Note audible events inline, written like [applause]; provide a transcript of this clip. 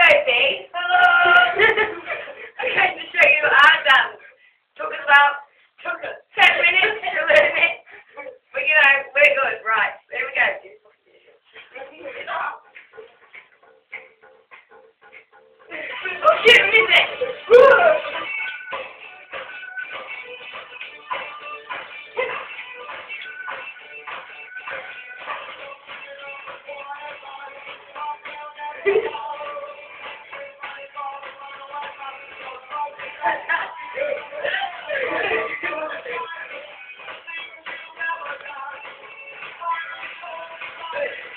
[laughs] I'm to show you our dance. About ten minutes. But you know, we're good, right. Here we go. Oh, Thank [laughs] you. Thank you.